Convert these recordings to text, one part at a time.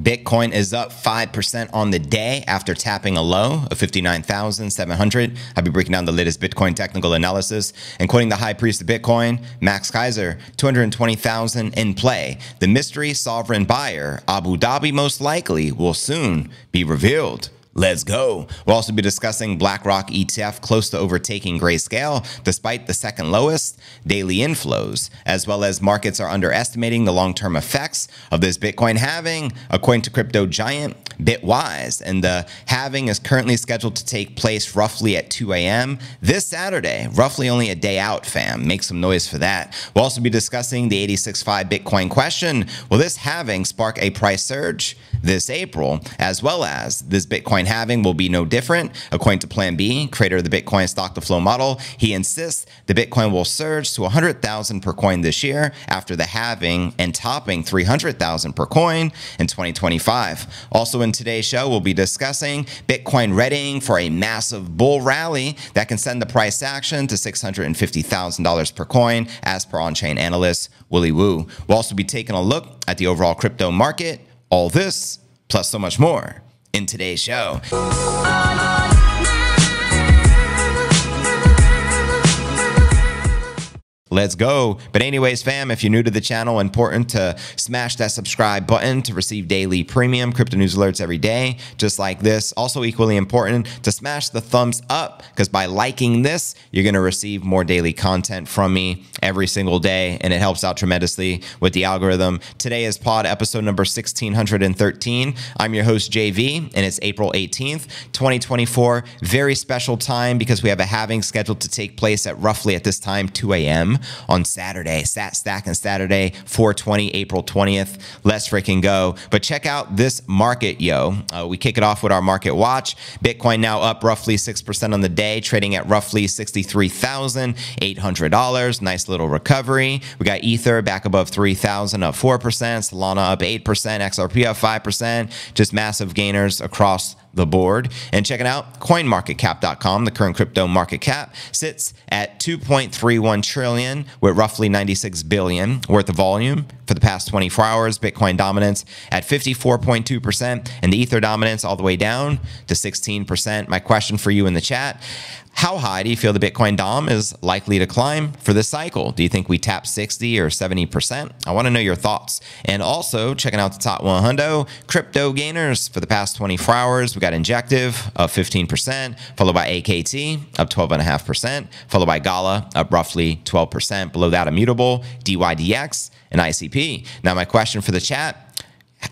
Bitcoin is up 5% on the day after tapping a low of 59,700. I'll be breaking down the latest Bitcoin technical analysis and quoting the high priest of Bitcoin, Max Keiser, 220,000 in play. The mystery sovereign buyer, Abu Dhabi most likely, will soon be revealed. Let's go. We'll also be discussing BlackRock ETF close to overtaking Grayscale despite the second lowest daily inflows, as well as markets are underestimating the long term effects of this Bitcoin halving, according to crypto giant Bitwise. And the halving is currently scheduled to take place roughly at 2 a.m. this Saturday, roughly only a day out, fam. Make some noise for that. We'll also be discussing the 86.5 Bitcoin question Will this halving spark a price surge this April, as well as this Bitcoin? Bitcoin halving will be no different. According to Plan B, creator of the Bitcoin stock to flow model, he insists the Bitcoin will surge to 100,000 per coin this year after the halving and topping 300,000 per coin in 2025. Also in today's show, we'll be discussing Bitcoin readying for a massive bull rally that can send the price action to $650,000 per coin, as per on-chain analyst Willy Woo. We'll also be taking a look at the overall crypto market. All this plus so much more in today's show. Let's go. But, anyways, fam, if you're new to the channel, important to smash that subscribe button to receive daily premium crypto news alerts every day, just like this. Also, equally important to smash the thumbs up because by liking this, you're going to receive more daily content from me every single day, and it helps out tremendously with the algorithm. Today is pod episode number 1613. I'm your host, JV, and it's April 18th, 2024. Very special time because we have a halving scheduled to take place at roughly at this time, 2 a.m on Saturday. Sat Stack and Saturday, 420, April 20th. Let's freaking go. But check out this market, yo. Uh, we kick it off with our market watch. Bitcoin now up roughly 6% on the day, trading at roughly $63,800. Nice little recovery. We got Ether back above 3,000, up 4%. Solana up 8%. XRP up 5%. Just massive gainers across the board. And checking out coinmarketcap.com, the current crypto market cap sits at 2.31 trillion with roughly 96 billion worth of volume for the past 24 hours. Bitcoin dominance at 54.2% and the Ether dominance all the way down to 16%. My question for you in the chat, how high do you feel the Bitcoin DOM is likely to climb for this cycle? Do you think we tap 60 or 70%? I want to know your thoughts. And also checking out the top 100 crypto gainers for the past 24 hours. We got Injective up 15%, followed by AKT up 12.5%, followed by Gala up roughly 12%. Below that, Immutable, DYDX, and ICP. Now, my question for the chat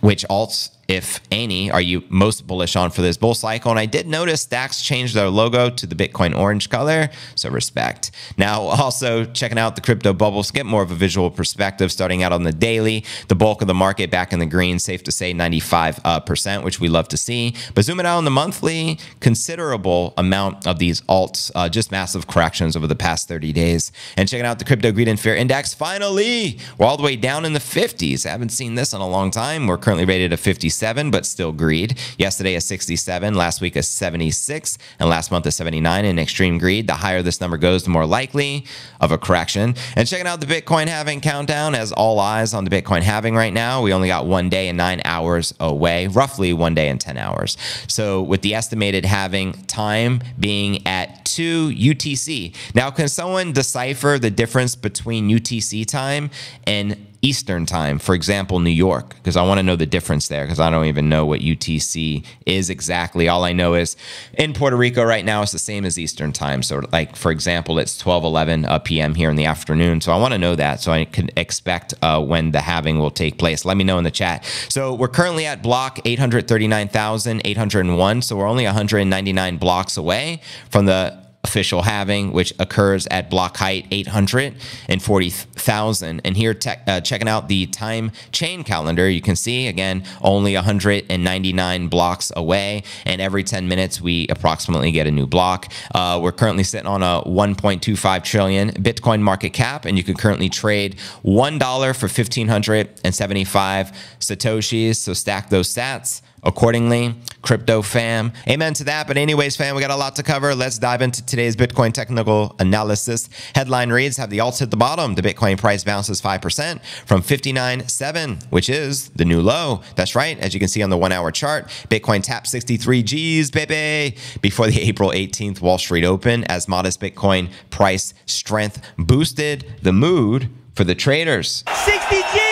which alts if any, are you most bullish on for this bull cycle? And I did notice Stacks changed their logo to the Bitcoin orange color, so respect. Now, also checking out the crypto bubbles, get more of a visual perspective starting out on the daily. The bulk of the market back in the green, safe to say 95%, uh, which we love to see. But zooming out on the monthly, considerable amount of these alts, uh, just massive corrections over the past 30 days. And checking out the crypto greed and fear index, finally, we're all the way down in the 50s. I haven't seen this in a long time. We're currently rated at 56 67, but still greed. Yesterday a 67, last week a 76, and last month a 79 in extreme greed. The higher this number goes, the more likely of a correction. And checking out the Bitcoin halving countdown as all eyes on the Bitcoin halving right now. We only got one day and nine hours away, roughly one day and 10 hours. So with the estimated halving time being at 2 UTC. Now, can someone decipher the difference between UTC time and Eastern time, for example, New York, because I want to know the difference there because I don't even know what UTC is exactly. All I know is in Puerto Rico right now it's the same as Eastern time. So, like for example, it's 12 11 uh, p.m. here in the afternoon. So I want to know that so I can expect uh, when the halving will take place. Let me know in the chat. So we're currently at block 839,801. So we're only 199 blocks away from the official halving, which occurs at block height 840,000. And here, uh, checking out the time chain calendar, you can see again, only 199 blocks away. And every 10 minutes, we approximately get a new block. Uh, we're currently sitting on a 1.25 trillion Bitcoin market cap, and you can currently trade $1 for 1,575 Satoshis. So stack those sats accordingly. Crypto fam. Amen to that. But, anyways, fam, we got a lot to cover. Let's dive into today's Bitcoin technical analysis. Headline reads Have the alts hit the bottom? The Bitcoin price bounces 5% from 59.7, which is the new low. That's right. As you can see on the one hour chart, Bitcoin tapped 63 G's, baby, before the April 18th Wall Street Open as modest Bitcoin price strength boosted the mood for the traders. 60 G's,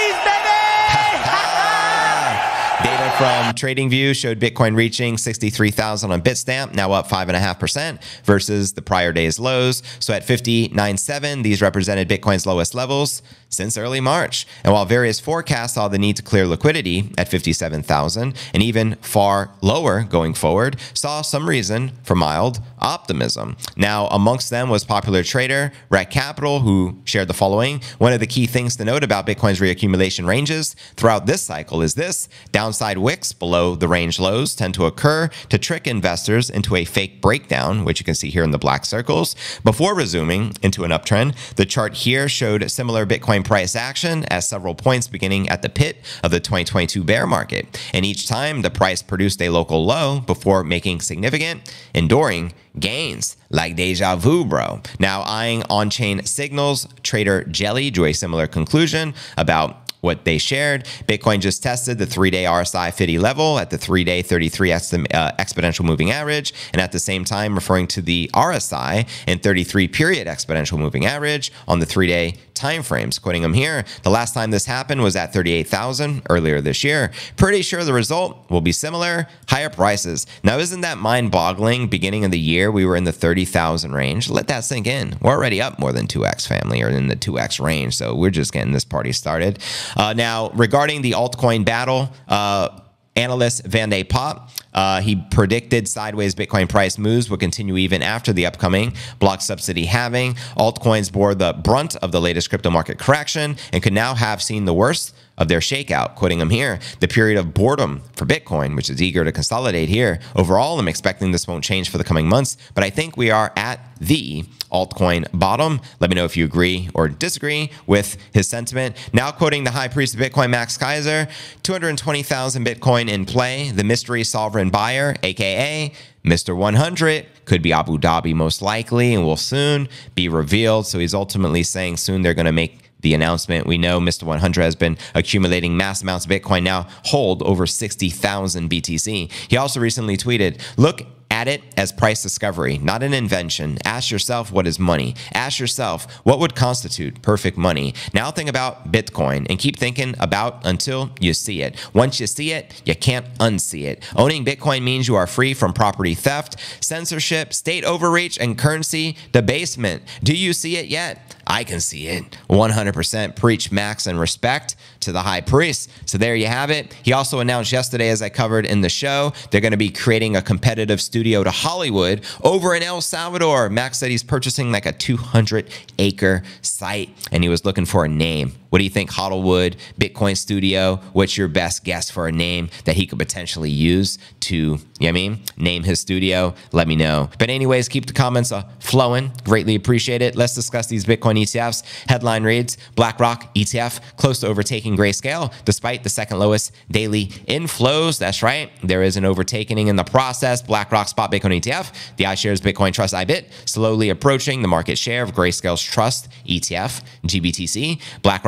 from TradingView showed Bitcoin reaching 63,000 on Bitstamp, now up 5.5% versus the prior day's lows. So at 59.7, these represented Bitcoin's lowest levels since early March. And while various forecasts saw the need to clear liquidity at 57,000 and even far lower going forward, saw some reason for mild optimism. Now, amongst them was popular trader Rekt Capital, who shared the following. One of the key things to note about Bitcoin's reaccumulation ranges throughout this cycle is this downside wicks below the range lows tend to occur to trick investors into a fake breakdown, which you can see here in the black circles, before resuming into an uptrend. The chart here showed similar Bitcoin price action at several points beginning at the pit of the 2022 bear market. And each time the price produced a local low before making significant, enduring gains like deja vu, bro. Now, eyeing on chain signals, trader Jelle drew a similar conclusion about what they shared. Bitcoin just tested the three day RSI 50 level at the three day 33 uh, exponential moving average, and at the same time referring to the RSI and 33 period exponential moving average on the three day timeframes. Quoting him here, the last time this happened was at 38,000 earlier this year. Pretty sure the result will be similar, higher prices. Now, isn't that mind boggling? Beginning of the year, we were in the 30,000 range. Let that sink in. We're already up more than 2x family or in the 2x range. So we're just getting this party started. Uh, now, regarding the altcoin battle, uh, analyst Van de Poppe. Uh, he predicted sideways Bitcoin price moves would continue even after the upcoming block subsidy halving. Altcoins bore the brunt of the latest crypto market correction and could now have seen the worst of their shakeout. Quoting him here, the period of boredom for Bitcoin, which is eager to consolidate here. Overall, I'm expecting this won't change for the coming months, but I think we are at the altcoin bottom. Let me know if you agree or disagree with his sentiment. Now, quoting the high priest of Bitcoin, Max Keiser 220,000 Bitcoin in play. The mystery sovereign buyer, aka Mr. 100, could be Abu Dhabi most likely and will soon be revealed. So he's ultimately saying soon they're going to make the announcement. We know Mr. 100 has been accumulating mass amounts of Bitcoin, now hold over 60,000 BTC. He also recently tweeted, Look at it as price discovery, not an invention. Ask yourself what is money. Ask yourself what would constitute perfect money. Now think about Bitcoin and keep thinking about until you see it. Once you see it, you can't unsee it. Owning Bitcoin means you are free from property theft, censorship, state overreach, and currency debasement. Do you see it yet? I can see it. 100% preach max and respect to the high priest. So there you have it. He also announced yesterday, as I covered in the show, they're going to be creating a competitive studio to Hollywood over in El Salvador. Max said he's purchasing like a 200 acre site and he was looking for a name. What do you think, Hollywood, Bitcoin Studio? What's your best guess for a name that he could potentially use to, you know what I mean, name his studio? Let me know. But anyways, keep the comments uh, flowing. Greatly appreciate it. Let's discuss these Bitcoin ETFs. Headline reads, BlackRock ETF close to overtaking Grayscale despite the second lowest daily inflows. That's right. There is an overtaking in the process. BlackRock Spot Bitcoin ETF, the iShares Bitcoin Trust IBIT, slowly approaching the market share of Grayscale's Trust ETF, GBTC.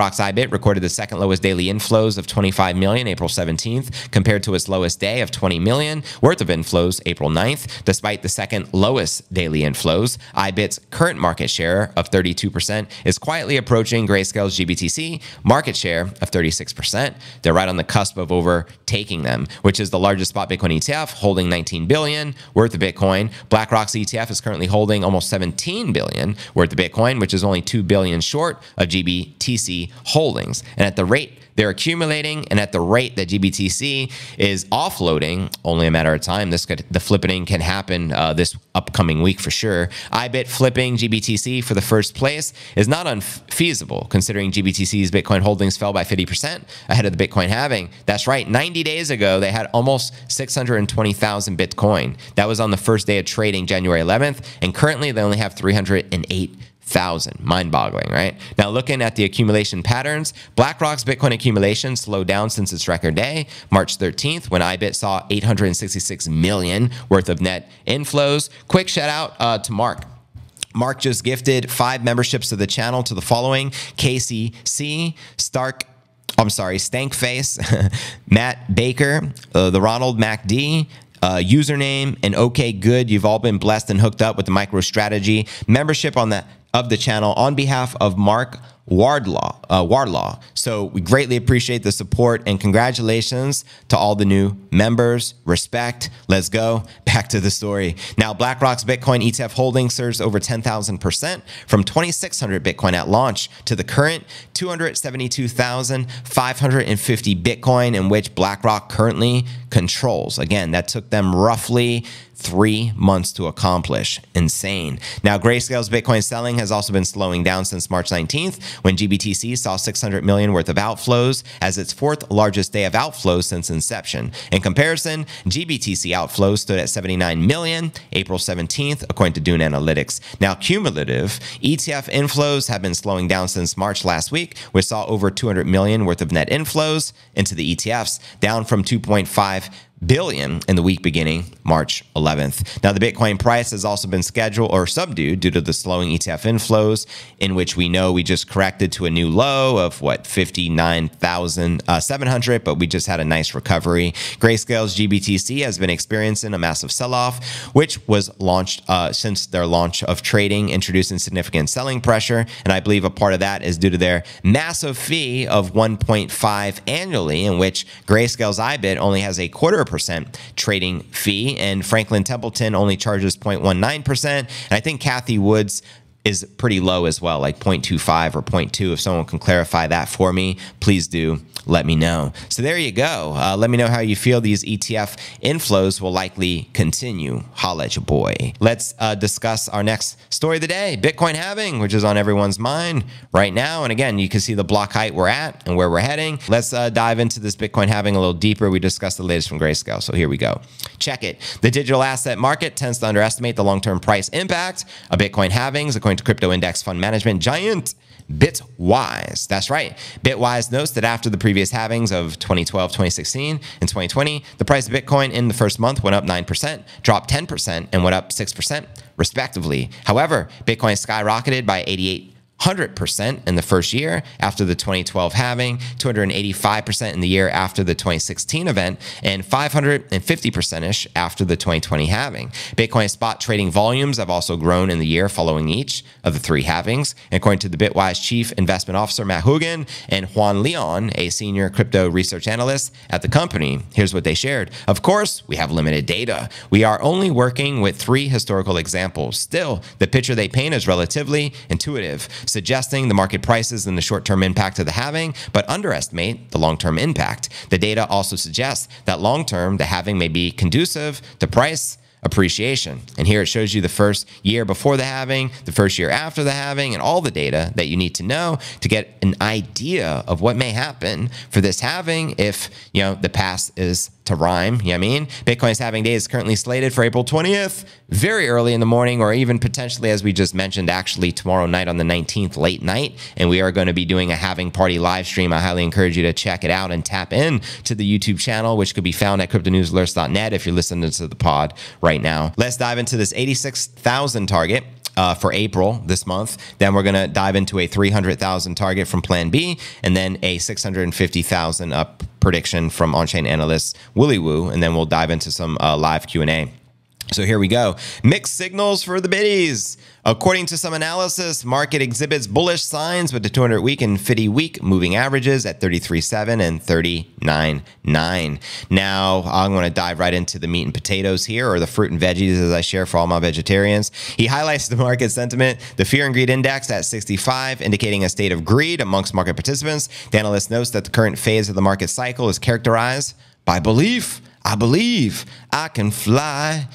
BlackRock's IBIT recorded the second lowest daily inflows of 25 million April 17th compared to its lowest day of 20 million worth of inflows April 9th. Despite the second lowest daily inflows, IBIT's current market share of 32% is quietly approaching Grayscale's GBTC market share of 36%. They're right on the cusp of overtaking them, which is the largest spot Bitcoin ETF, holding 19 billion worth of Bitcoin. BlackRock's ETF is currently holding almost 17 billion worth of Bitcoin, which is only 2 billion short of GBTC holdings. And at the rate they're accumulating, and at the rate that GBTC is offloading, only a matter of time. This could the flipping can happen uh, this upcoming week for sure. I IBIT flipping GBTC for the first place is not unfeasible, considering GBTC's Bitcoin holdings fell by 50% ahead of the Bitcoin halving. That's right. 90 days ago, they had almost 620,000 Bitcoin. That was on the first day of trading, January 11th, and currently they only have 308 thousand. Mind boggling, right? Now, looking at the accumulation patterns, BlackRock's Bitcoin accumulation slowed down since its record day, March 13th, when IBIT saw 866 million worth of net inflows. Quick shout out uh, to Mark. Mark just gifted five memberships to the channel to the following Casey C, Stark. I'm sorry, Stankface, Matt Baker, uh, the Ronald MacD, uh, username and okay good you've all been blessed and hooked up with the microstrategy membership on the of the channel on behalf of Mark Wardlaw. Uh, Wardlaw. So we greatly appreciate the support and congratulations to all the new members. Respect. Let's go. Back to the story. Now, BlackRock's Bitcoin ETF holdings surged over 10,000% from 2,600 Bitcoin at launch to the current 272,550 Bitcoin, in which BlackRock currently controls. Again, that took them roughly three months to accomplish. Insane. Now, Grayscale's Bitcoin selling has also been slowing down since March 19th, when GBTC saw 600 million worth of outflows as its fourth largest day of outflows since inception. In comparison, GBTC outflows stood at 79 million April 17th, according to Dune Analytics. Now, cumulative ETF inflows have been slowing down since March last week, which saw over 200 million worth of net inflows into the ETFs, down from 2.5 billion in the week beginning March 11th. Now, the Bitcoin price has also been scheduled or subdued due to the slowing ETF inflows, in which we know we just corrected to a new low of what 59,700, but we just had a nice recovery. Grayscale's GBTC has been experiencing a massive sell-off, which was launched uh, since their launch of trading, introducing significant selling pressure, and I believe a part of that is due to their massive fee of 1.5 annually, in which Grayscale's IBIT only has a quarter percent trading fee, and Franklin Templeton only charges 0.19%. And I think Cathie Wood's is pretty low as well, like 0.25 or 0.2. If someone can clarify that for me, please do let me know. So there you go. Uh, let me know how you feel these ETF inflows will likely continue. Holla at your boy. Let's uh, discuss our next story of the day Bitcoin halving, which is on everyone's mind right now. And again, you can see the block height we're at and where we're heading. Let's uh, dive into this Bitcoin halving a little deeper. We discussed the latest from Grayscale. So here we go. Check it. The digital asset market tends to underestimate the long term price impact of Bitcoin halvings, according to crypto index fund management giant Bitwise. That's right. Bitwise notes that after the previous halvings of 2012, 2016, and 2020, the price of Bitcoin in the first month went up 9%, dropped 10%, and went up 6%, respectively. However, Bitcoin skyrocketed by 88 100% in the first year after the 2012 halving, 285% in the year after the 2016 event, and 550% ish after the 2020 halving. Bitcoin spot trading volumes have also grown in the year following each of the three halvings. According to the Bitwise Chief Investment Officer Matt Hougan and Juan Leon, a senior crypto research analyst at the company, here's what they shared. Of course, we have limited data. We are only working with three historical examples. Still, the picture they paint is relatively intuitive suggesting the market prices and the short term impact of the halving, but underestimate the long term impact. The data also suggests that long term, the halving may be conducive to price appreciation. And here it shows you the first year before the halving, the first year after the halving, and all the data that you need to know to get an idea of what may happen for this halving if, you know, the past is to rhyme. You know I mean? Bitcoin's halving day is currently slated for April 20th, very early in the morning, or even potentially, as we just mentioned, actually tomorrow night on the 19th, late night. And we are going to be doing a halving party live stream. I highly encourage you to check it out and tap in to the YouTube channel, which could be found at cryptonewsalerts.net if you're listening to the pod right now. Let's dive into this 86,000 target uh, for April this month. Then we're going to dive into a 300,000 target from Plan B, and then a 650,000 up prediction from on-chain analyst Willy Woo, and then we'll dive into some uh, live Q&A. So here we go. Mixed signals for the biddies. According to some analysis, market exhibits bullish signs with the 200 week and 50 week moving averages at 33.7 and 39.9. Now, I'm going to dive right into the meat and potatoes here, or the fruit and veggies as I share for all my vegetarians. He highlights the market sentiment, the fear and greed index at 65, indicating a state of greed amongst market participants. The analyst notes that the current phase of the market cycle is characterized by belief I believe I can fly.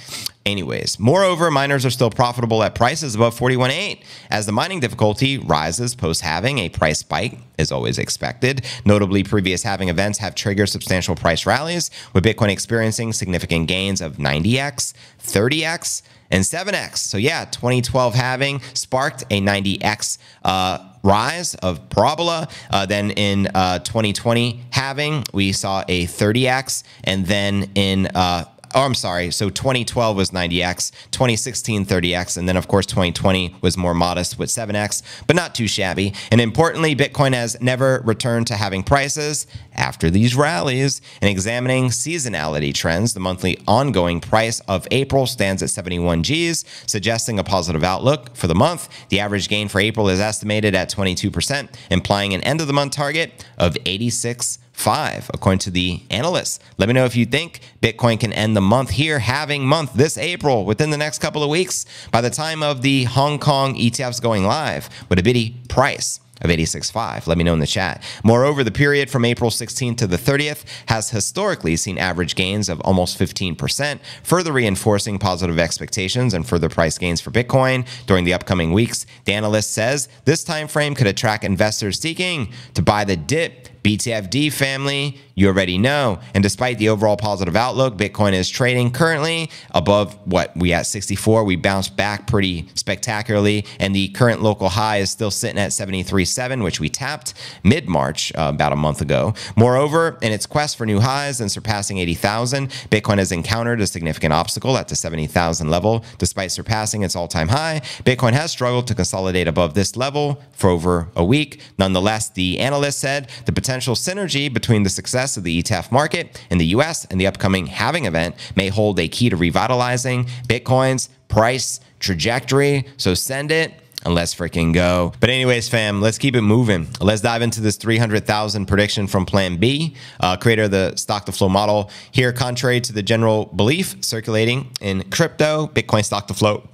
anyways. Moreover, miners are still profitable at prices above 41.8 as the mining difficulty rises post halving. A price spike is always expected. Notably, previous halving events have triggered substantial price rallies, with Bitcoin experiencing significant gains of 90x, 30x, and 7x. So yeah, 2012 halving sparked a 90x uh, rise of parabola. Uh, then in uh, 2020 halving, we saw a 30x, and then in uh, oh, I'm sorry. So 2012 was 90x, 2016 30x, and then of course 2020 was more modest with 7x, but not too shabby. And importantly, Bitcoin has never returned to having prices after these rallies. And examining seasonality trends, the monthly ongoing price of April stands at 71 Gs, suggesting a positive outlook for the month. The average gain for April is estimated at 22%, implying an end of the month target of 86 five, according to the analysts. Let me know if you think Bitcoin can end the month here, halving month this April within the next couple of weeks by the time of the Hong Kong ETFs going live with a bitty price of 86.5. Let me know in the chat. Moreover, the period from April 16th to the 30th has historically seen average gains of almost 15%, further reinforcing positive expectations and further price gains for Bitcoin during the upcoming weeks. The analyst says this time frame could attract investors seeking to buy the dip BTFD family, you already know. And despite the overall positive outlook, Bitcoin is trading currently above what we at 64. We bounced back pretty spectacularly, and the current local high is still sitting at 73.7, which we tapped mid March, uh, about a month ago. Moreover, in its quest for new highs and surpassing 80,000, Bitcoin has encountered a significant obstacle at the 70,000 level. Despite surpassing its all time high, Bitcoin has struggled to consolidate above this level for over a week. Nonetheless, the analyst said the potential potential synergy between the success of the ETF market in the US and the upcoming halving event may hold a key to revitalizing Bitcoin's price trajectory. So send it and let's freaking go. But anyways, fam, let's keep it moving. Let's dive into this 300,000 prediction from Plan B, uh, creator of the stock to flow model. Here, contrary to the general belief circulating in crypto, Bitcoin stock to flow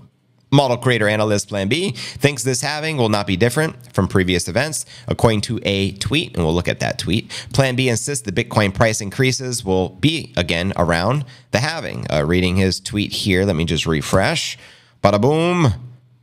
Model creator analyst Plan B thinks this halving will not be different from previous events. According to a tweet, and we'll look at that tweet, Plan B insists the Bitcoin price increases will be again around the halving. Uh, reading his tweet here, let me just refresh. Bada boom,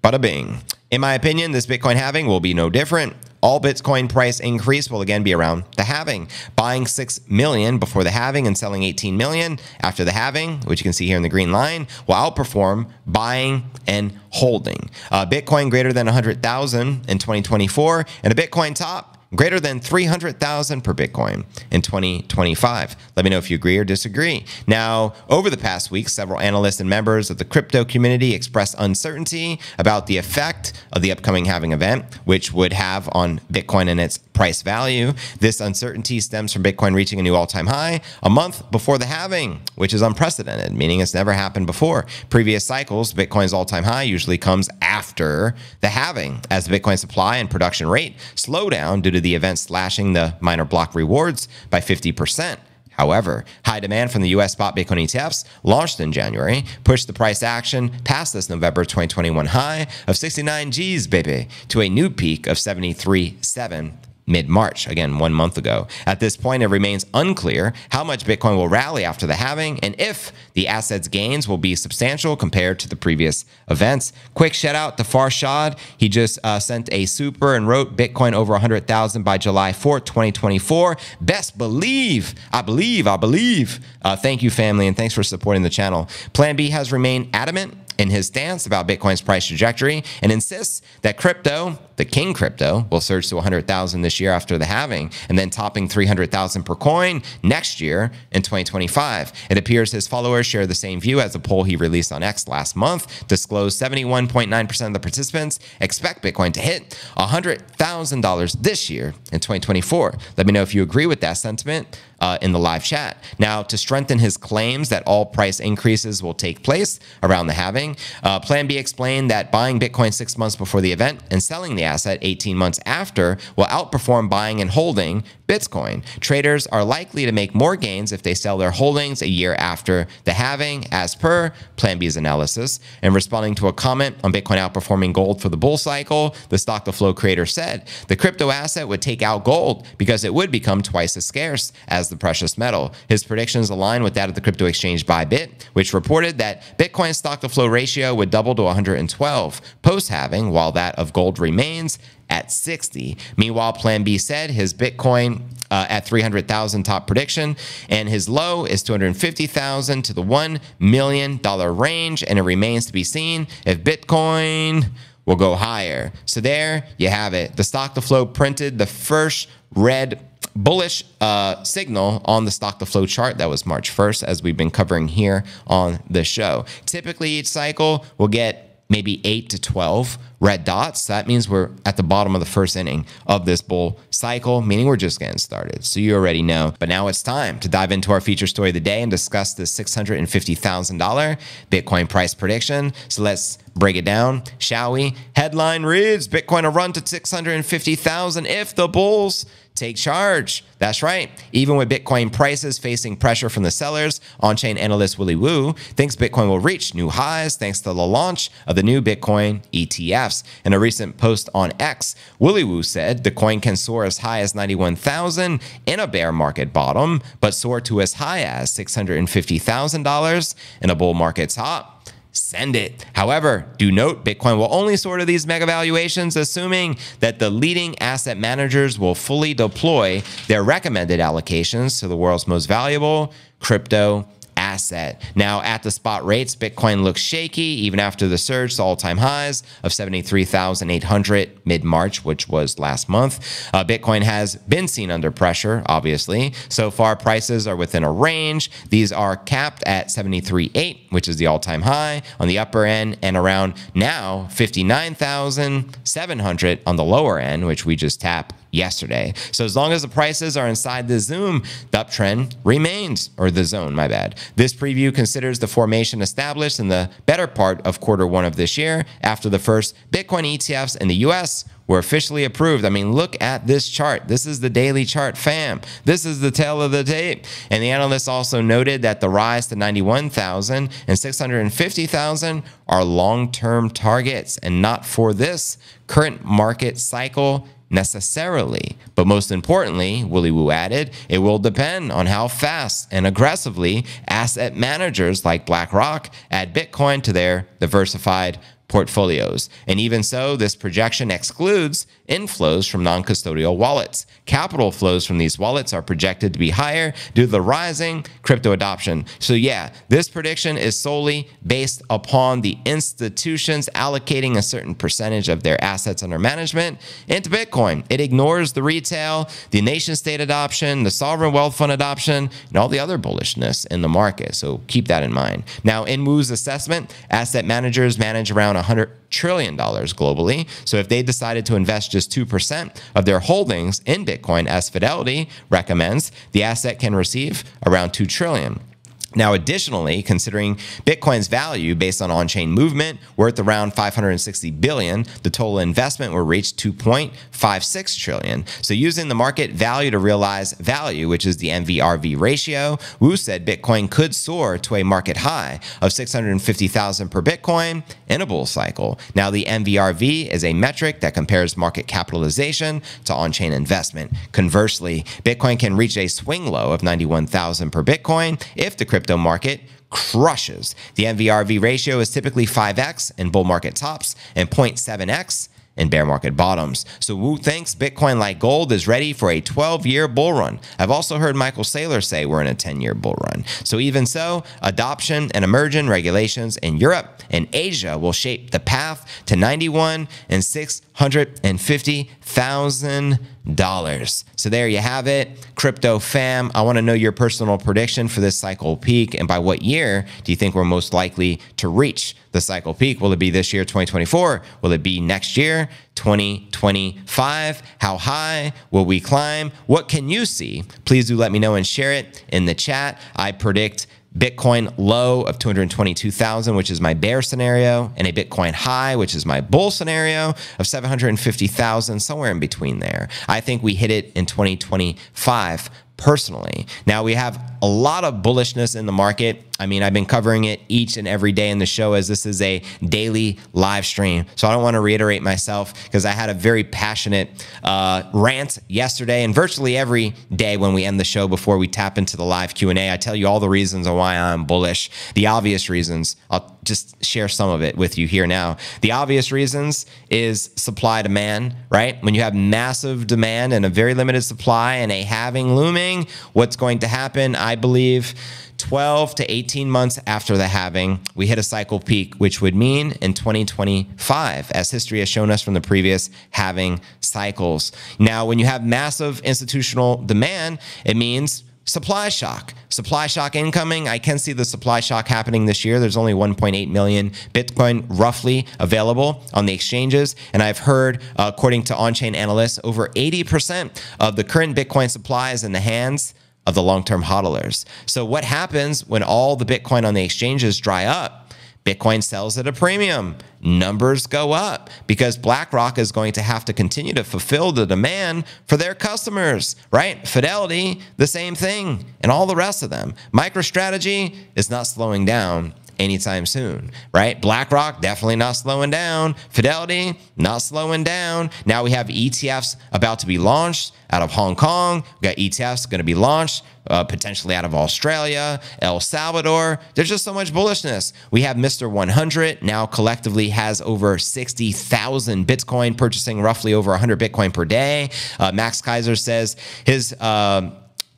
bada bing. In my opinion, this Bitcoin halving will be no different. All Bitcoin price increase will again be around the halving. Buying 6 million before the halving and selling 18 million after the halving, which you can see here in the green line, will outperform buying and holding. Uh, Bitcoin greater than 100,000 in 2024 and a Bitcoin top greater than 300,000 per Bitcoin in 2025. Let me know if you agree or disagree. Now, over the past week, several analysts and members of the crypto community expressed uncertainty about the effect of the upcoming halving event, which would have on Bitcoin and its price value. This uncertainty stems from Bitcoin reaching a new all time high a month before the halving, which is unprecedented, meaning it's never happened before. Previous cycles, Bitcoin's all time high usually comes after the halving, as the Bitcoin supply and production rate slow down due to the event slashing the miner block rewards by 50%. However, high demand from the US spot Bitcoin ETFs launched in January pushed the price action past this November 2021 high of 69 G's, baby, to a new peak of 73.7 mid March, again, one month ago. At this point, it remains unclear how much Bitcoin will rally after the halving and if the asset's gains will be substantial compared to the previous events. Quick shout out to Farshad. He just uh, sent a super and wrote Bitcoin over 100,000 by July 4th, 2024. Best believe, I believe, I believe. Uh, thank you, family, and thanks for supporting the channel. Plan B has remained adamant in his stance about Bitcoin's price trajectory and insists that crypto, the king crypto, will surge to 100,000 this year after the halving and then topping 300,000 per coin next year in 2025. It appears his followers share the same view as a poll he released on X last month disclosed 71.9% of the participants expect Bitcoin to hit $100,000 this year in 2024. Let me know if you agree with that sentiment uh, in the live chat. Now, to strengthen his claims that all price increases will take place around the halving, uh, Plan B explained that buying Bitcoin six months before the event and selling the asset 18 months after will outperform buying and holding Bitcoin. Traders are likely to make more gains if they sell their holdings a year after the halving, as per Plan B's analysis. And responding to a comment on Bitcoin outperforming gold for the bull cycle, the Stock to Flow creator said the crypto asset would take out gold because it would become twice as scarce as as the precious metal. His predictions align with that of the crypto exchange Bybit, which reported that Bitcoin's stock to flow ratio would double to 112 post halving, while that of gold remains at 60. Meanwhile, Plan B said his Bitcoin uh, at 300,000 top prediction, and his low is 250,000 to the $1 million range, and it remains to be seen if Bitcoin will go higher. So there you have it. The stock to flow printed the first red bullish uh, signal on the stock to flow chart. That was March 1st, as we've been covering here on the show. Typically, each cycle will get maybe 8 to 12 red dots. That means we're at the bottom of the first inning of this bull cycle, meaning we're just getting started. So you already know. But now it's time to dive into our feature story of the day and discuss the $650,000 Bitcoin price prediction. So let's break it down, shall we? Headline reads Bitcoin a run to 650,000 if the bulls take charge. That's right. Even with Bitcoin prices facing pressure from the sellers, on chain analyst Willy Woo thinks Bitcoin will reach new highs thanks to the launch of the new Bitcoin ETFs. In a recent post on X, Willy Woo said the coin can soar as high as 91,000 in a bear market bottom, but soar to as high as $650,000 in a bull market top send it. However, do note Bitcoin will only sort of these mega valuations assuming that the leading asset managers will fully deploy their recommended allocations to the world's most valuable crypto asset. Now, at the spot rates, Bitcoin looks shaky even after the surge to all time highs of 73,800 mid March, which was last month. Uh, Bitcoin has been seen under pressure, obviously. So far, prices are within a range. These are capped at 73.8, which is the all time high on the upper end, and around now 59,700 on the lower end, which we just tapped yesterday. So as long as the prices are inside the zoom, the uptrend remains, or the zone, my bad. This preview considers the formation established in the better part of quarter one of this year after the first Bitcoin ETFs in the US were officially approved. I mean, look at this chart. This is the daily chart, fam. This is the tail of the tape. And the analysts also noted that the rise to 91,000 and 650,000 are long term targets and not for this current market cycle necessarily. But most importantly, Willy Woo added, it will depend on how fast and aggressively asset managers like BlackRock add Bitcoin to their diversified portfolios. And even so, this projection excludes inflows from non custodial wallets. Capital flows from these wallets are projected to be higher due to the rising crypto adoption. So, yeah, this prediction is solely based upon the institutions allocating a certain percentage of their assets under management into Bitcoin. It ignores the retail, the nation state adoption, the sovereign wealth fund adoption, and all the other bullishness in the market. So, keep that in mind. Now, in Woo's assessment, asset managers manage around 100 trillion dollars globally. So if they decided to invest just 2% of their holdings in Bitcoin as Fidelity recommends, the asset can receive around 2 trillion. Now, additionally, considering Bitcoin's value based on on-chain movement worth around 560 billion, the total investment will reach 2.56 trillion. So using the market value to realize value, which is the MVRV ratio, Woo said Bitcoin could soar to a market high of 650,000 per Bitcoin in a bull cycle. Now, the MVRV is a metric that compares market capitalization to on-chain investment. Conversely, Bitcoin can reach a swing low of 91,000 per Bitcoin if the crypto crypto market crushes. The MVRV ratio is typically 5x in bull market tops and 0.7x in bear market bottoms. So Woo thinks Bitcoin, like gold, is ready for a 12 year bull run. I've also heard Michael Saylor say we're in a 10 year bull run. So even so, adoption and emergent regulations in Europe and Asia will shape the path to 91 and 650,000 dollars. So there you have it, crypto fam. I want to know your personal prediction for this cycle peak and by what year do you think we're most likely to reach the cycle peak? Will it be this year, 2024? Will it be next year, 2025? How high will we climb? What can you see? Please do let me know and share it in the chat. I predict Bitcoin low of 222,000, which is my bear scenario, and a Bitcoin high, which is my bull scenario of 750,000, somewhere in between there. I think we hit it in 2025 personally. Now we have a lot of bullishness in the market. I mean, I've been covering it each and every day in the show as this is a daily live stream. So I don't want to reiterate myself because I had a very passionate uh, rant yesterday and virtually every day when we end the show before we tap into the live Q&A. I tell you all the reasons why I'm bullish, the obvious reasons. I'll just share some of it with you here now. The obvious reasons is supply demand, right? When you have massive demand and a very limited supply and a halving looming, what's going to happen? I believe 12 to 18 months after the halving, we hit a cycle peak, which would mean in 2025, as history has shown us from the previous halving cycles. Now, when you have massive institutional demand, it means supply shock. Supply shock incoming. I can see the supply shock happening this year. There's only 1.8 million Bitcoin roughly available on the exchanges. And I've heard, uh, according to on chain analysts, over 80% of the current Bitcoin supply is in the hands of the long term hodlers. So, what happens when all the Bitcoin on the exchanges dry up? Bitcoin sells at a premium. Numbers go up because BlackRock is going to have to continue to fulfill the demand for their customers, right? Fidelity, the same thing, and all the rest of them. MicroStrategy is not slowing down anytime soon, right? BlackRock definitely not slowing down. Fidelity not slowing down. Now we have ETFs about to be launched out of Hong Kong. We got ETFs going to be launched uh, potentially out of Australia, El Salvador. There's just so much bullishness. We have Mr. 100 now collectively has over 60,000 Bitcoin, purchasing roughly over 100 Bitcoin per day. Uh, Max Keiser says his. Uh,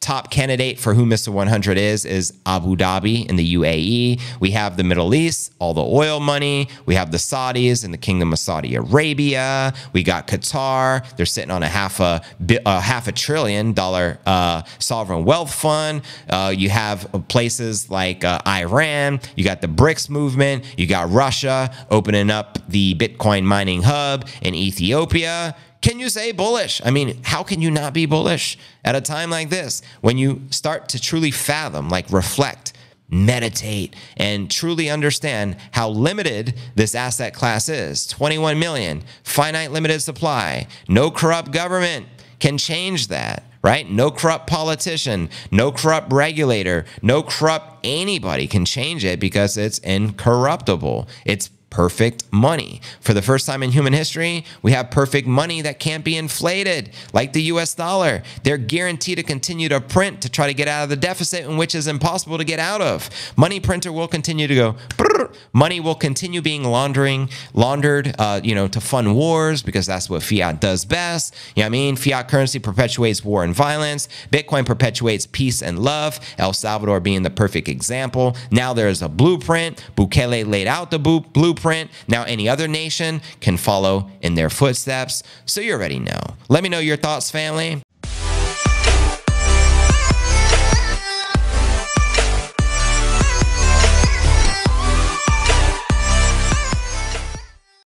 top candidate for who Mr. 100 is is Abu Dhabi in the UAE. We have the Middle East, all the oil money. We have the Saudis in the Kingdom of Saudi Arabia. We got Qatar. They're sitting on a half a uh, half a trillion dollar uh, sovereign wealth fund. Uh, you have places like uh, Iran. You got the BRICS movement. You got Russia opening up the Bitcoin mining hub in Ethiopia. Can you say bullish? I mean, how can you not be bullish at a time like this when you start to truly fathom, like reflect, meditate, and truly understand how limited this asset class is 21 million, finite limited supply, no corrupt government can change that right? No corrupt politician, no corrupt regulator, no corrupt anybody can change it because it's incorruptible. It's perfect money. For the first time in human history, we have perfect money that can't be inflated, like the US dollar. They're guaranteed to continue to print to try to get out of the deficit, in which is impossible to get out of. Money printer will continue to go. Brrr. Money will continue being laundering, laundered, uh, you know, to fund wars because that's what fiat does best. You know I mean? Fiat currency perpetuates war and violence. Bitcoin perpetuates peace and love. El Salvador being the perfect example. Now there's a blueprint. Bukele laid out the blueprint blueprint. Now any other nation can follow in their footsteps. So you already know. Let me know your thoughts, family.